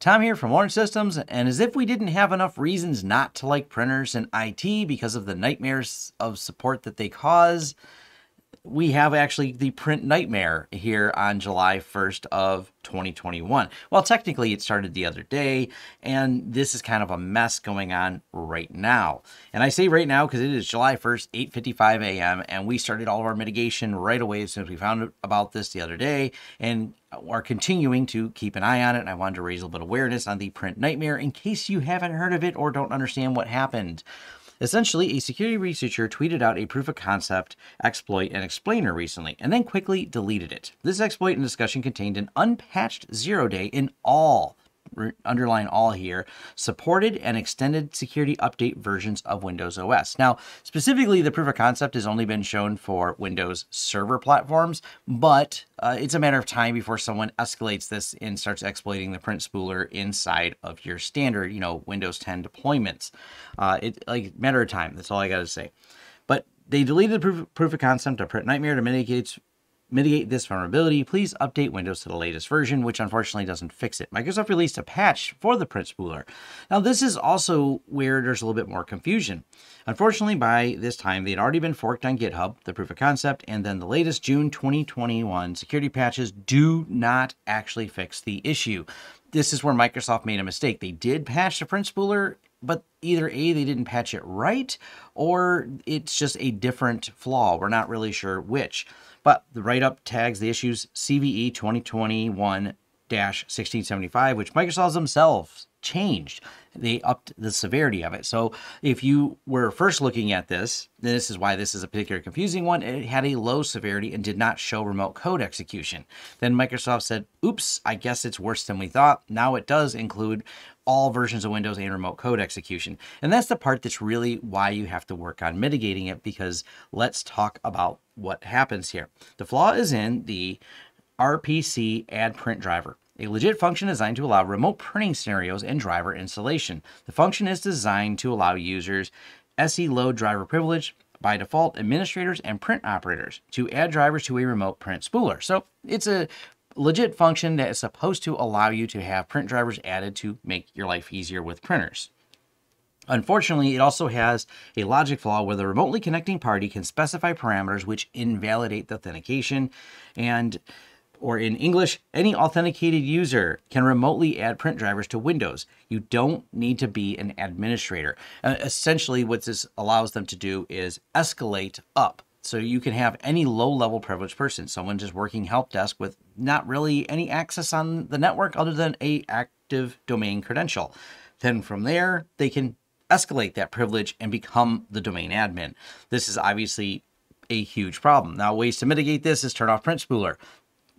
Tom here from Lawrence Systems, and as if we didn't have enough reasons not to like printers and IT because of the nightmares of support that they cause, we have actually the print nightmare here on July 1st of 2021. Well, technically it started the other day, and this is kind of a mess going on right now. And I say right now because it is July 1st, 8:55 a.m., and we started all of our mitigation right away as soon as we found about this the other day, and are continuing to keep an eye on it. And I wanted to raise a little bit of awareness on the print nightmare in case you haven't heard of it or don't understand what happened. Essentially, a security researcher tweeted out a proof of concept exploit and explainer recently, and then quickly deleted it. This exploit and discussion contained an unpatched zero day in all underline all here, supported and extended security update versions of Windows OS. Now, specifically, the proof of concept has only been shown for Windows server platforms, but uh, it's a matter of time before someone escalates this and starts exploiting the print spooler inside of your standard, you know, Windows 10 deployments. Uh, it like matter of time. That's all I got to say. But they deleted the proof, proof of concept of Print Nightmare to mitigate mitigate this vulnerability, please update Windows to the latest version, which unfortunately doesn't fix it. Microsoft released a patch for the print spooler. Now, this is also where there's a little bit more confusion. Unfortunately, by this time, they had already been forked on GitHub, the proof of concept, and then the latest June 2021 security patches do not actually fix the issue. This is where Microsoft made a mistake. They did patch the print spooler but either A, they didn't patch it right, or it's just a different flaw. We're not really sure which. But the write up tags the issues CVE 2021 1675, which Microsoft themselves changed. They upped the severity of it. So if you were first looking at this, then this is why this is a particularly confusing one. It had a low severity and did not show remote code execution. Then Microsoft said, oops, I guess it's worse than we thought. Now it does include all versions of Windows and remote code execution. And that's the part that's really why you have to work on mitigating it because let's talk about what happens here. The flaw is in the RPC add print driver a legit function designed to allow remote printing scenarios and driver installation. The function is designed to allow users SE load driver privilege by default administrators and print operators to add drivers to a remote print spooler. So it's a legit function that is supposed to allow you to have print drivers added to make your life easier with printers. Unfortunately, it also has a logic flaw where the remotely connecting party can specify parameters which invalidate the authentication and or in English, any authenticated user can remotely add print drivers to Windows. You don't need to be an administrator. Uh, essentially, what this allows them to do is escalate up. So you can have any low-level privileged person, someone just working help desk with not really any access on the network other than a active domain credential. Then from there, they can escalate that privilege and become the domain admin. This is obviously a huge problem. Now, ways to mitigate this is turn off Print Spooler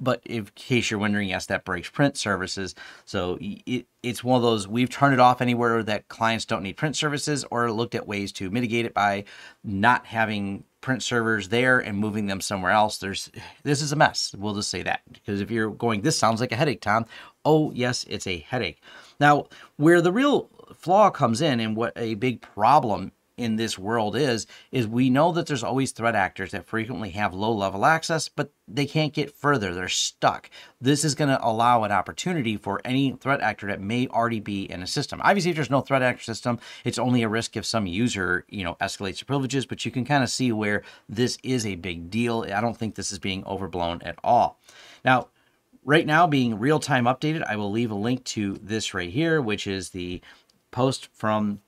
but in case you're wondering, yes, that breaks print services. So it, it's one of those we've turned it off anywhere that clients don't need print services, or looked at ways to mitigate it by not having print servers there and moving them somewhere else. There's this is a mess. We'll just say that because if you're going, this sounds like a headache, Tom. Oh yes, it's a headache. Now, where the real flaw comes in and what a big problem in this world is is we know that there's always threat actors that frequently have low level access but they can't get further. They're stuck. This is going to allow an opportunity for any threat actor that may already be in a system. Obviously if there's no threat actor system it's only a risk if some user you know escalates the privileges but you can kind of see where this is a big deal. I don't think this is being overblown at all. Now right now being real time updated i will leave a link to this right here which is the post from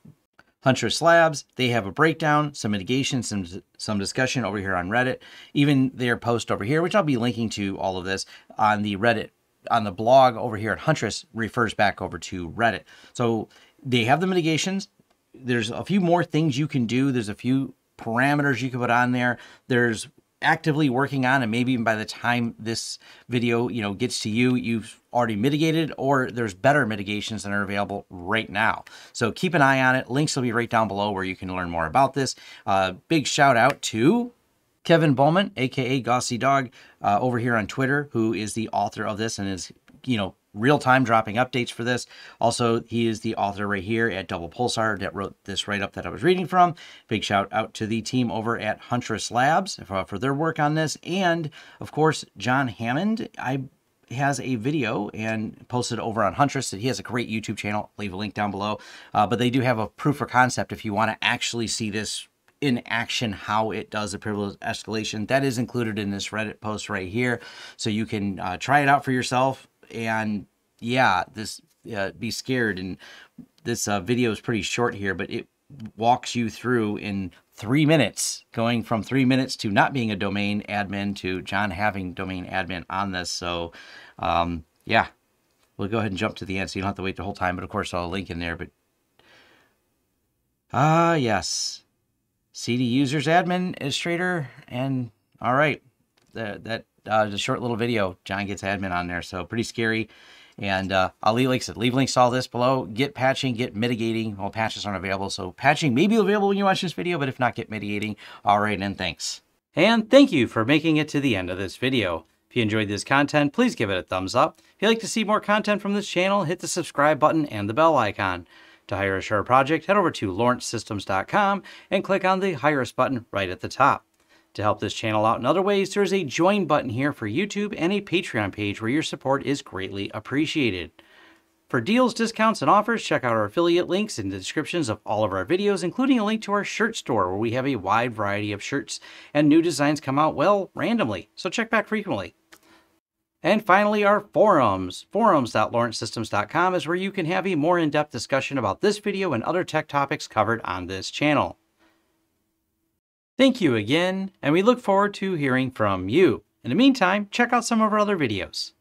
Huntress Labs, they have a breakdown, some mitigation, some some discussion over here on Reddit, even their post over here, which I'll be linking to all of this on the Reddit on the blog over here at Huntress refers back over to Reddit. So they have the mitigations. There's a few more things you can do. There's a few parameters you can put on there. There's actively working on and maybe even by the time this video you know gets to you you've already mitigated or there's better mitigations that are available right now. So keep an eye on it. Links will be right down below where you can learn more about this. Uh, big shout out to Kevin Beaumont, aka Gossi Dog, uh, over here on Twitter, who is the author of this and is, you know, real time dropping updates for this. Also, he is the author right here at Double Pulsar that wrote this write up that I was reading from. Big shout out to the team over at Huntress Labs for, for their work on this. And of course, John Hammond. I has a video and posted over on Huntress. that He has a great YouTube channel. Leave a link down below. Uh, but they do have a proof of concept if you want to actually see this in action how it does a privilege escalation. That is included in this Reddit post right here. So you can uh, try it out for yourself. And yeah, this uh, be scared. And this uh, video is pretty short here, but it walks you through in three minutes, going from three minutes to not being a domain admin to John having domain admin on this. So, um, yeah, we'll go ahead and jump to the end so you don't have to wait the whole time. But of course, I'll link in there. But ah, uh, yes, CD users admin administrator, and all right, the, that uh, the short little video. John gets admin on there, so pretty scary. And uh, I'll leave links. Leave links to all this below. Get patching, get mitigating. Well, patches aren't available, so patching may be available when you watch this video, but if not, get mitigating. All right, and thanks. And thank you for making it to the end of this video. If you enjoyed this content, please give it a thumbs up. If you'd like to see more content from this channel, hit the subscribe button and the bell icon. To hire a Sure project, head over to lawrencesystems.com and click on the Hire Us button right at the top. To help this channel out in other ways, there's a join button here for YouTube and a Patreon page where your support is greatly appreciated. For deals, discounts, and offers, check out our affiliate links in the descriptions of all of our videos, including a link to our shirt store where we have a wide variety of shirts and new designs come out, well, randomly, so check back frequently. And finally, our forums. Forums.lawrencesystems.com is where you can have a more in-depth discussion about this video and other tech topics covered on this channel. Thank you again, and we look forward to hearing from you. In the meantime, check out some of our other videos.